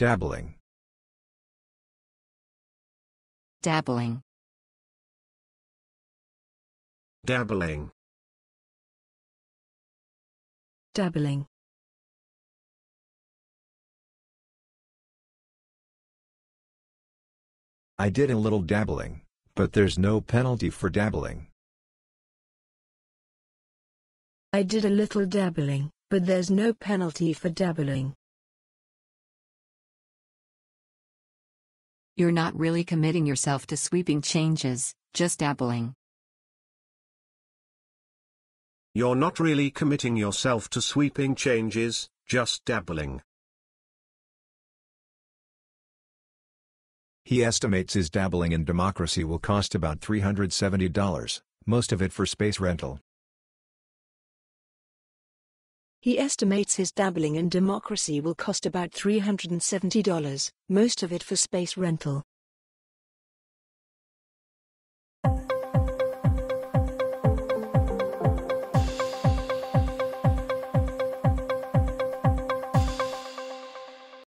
Dabbling. dabbling, dabbling, dabbling, I did a little dabbling, but there's no penalty for dabbling. I did a little dabbling, but there's no penalty for dabbling. You're not really committing yourself to sweeping changes, just dabbling. You're not really committing yourself to sweeping changes, just dabbling. He estimates his dabbling in democracy will cost about $370, most of it for space rental. He estimates his dabbling in democracy will cost about $370, most of it for space rental.